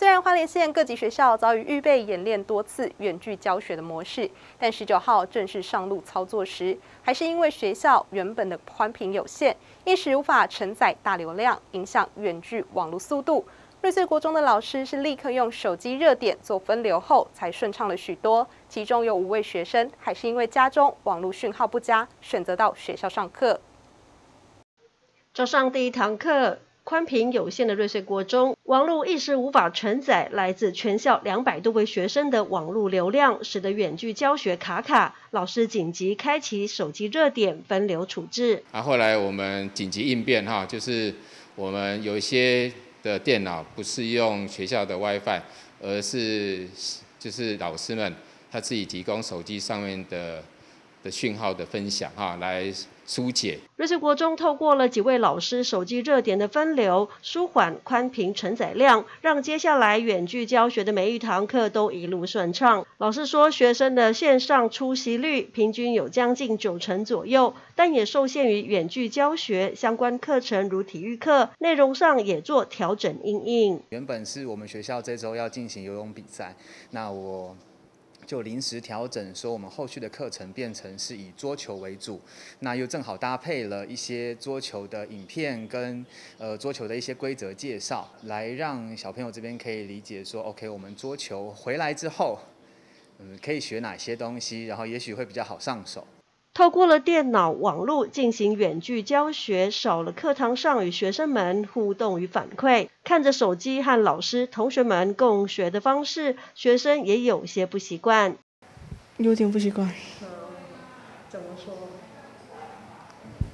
虽然花莲县各级学校早已预备演练多次远距教学的模式，但十九号正式上路操作时，还是因为学校原本的宽频有限，一时无法承载大流量，影响远距网络速度。瑞穗国中的老师是立刻用手机热点做分流后，才顺畅了许多。其中有五位学生还是因为家中网络讯号不佳，选择到学校上课。早上第一堂课。宽频有限的瑞穗国中，网络一时无法承载来自全校两百多位学生的网络流量，使得远距教学卡卡。老师紧急开启手机热点分流处置。啊，后来我们紧急应变哈，就是我们有一些的电脑不是用学校的 WiFi，而是就是老师们他自己提供手机上面的。的讯号的分享哈，来疏解。瑞穗国中透过了几位老师手机热点的分流，舒缓宽频承载量，让接下来远距教学的每一堂课都一路顺畅。老师说，学生的线上出席率平均有将近九成左右，但也受限于远距教学相关课程如体育课内容上也做调整应应。原本是我们学校这周要进行游泳比赛，那我。就临时调整，说我们后续的课程变成是以桌球为主，那又正好搭配了一些桌球的影片跟呃桌球的一些规则介绍，来让小朋友这边可以理解说，OK，我们桌球回来之后，嗯，可以学哪些东西，然后也许会比较好上手。透过了电脑网络进行远距教学，少了课堂上与学生们互动与反馈，看着手机和老师、同学们共学的方式，学生也有些不习惯。有点不习惯。怎么说？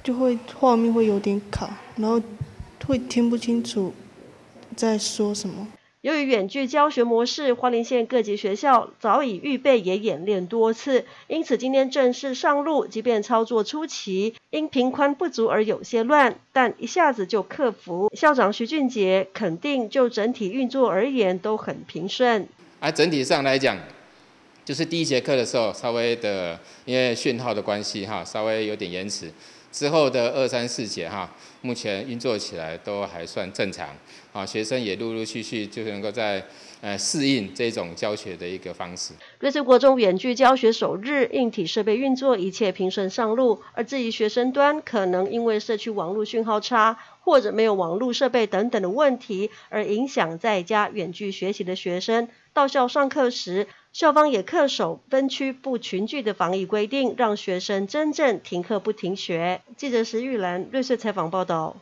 就会画面会有点卡，然后会听不清楚在说什么。由于远距教学模式，花莲县各级学校早已预备也演练多次，因此今天正式上路。即便操作初期因频宽不足而有些乱，但一下子就克服。校长徐俊杰肯定，就整体运作而言都很平顺。而整体上来讲，就是第一节课的时候稍微的，因为讯号的关系哈，稍微有点延迟。之后的二三四节哈，目前运作起来都还算正常，啊，学生也陆陆续续就能够在呃适应这种教学的一个方式。瑞穗国中远距教学首日，硬体设备运作一切平顺上路，而至于学生端可能因为社区网络讯号差或者没有网络设备等等的问题，而影响在家远距学习的学生，到校上课时。校方也恪守分区不群聚的防疫规定，让学生真正停课不停学。记者石玉兰瑞士采访报道。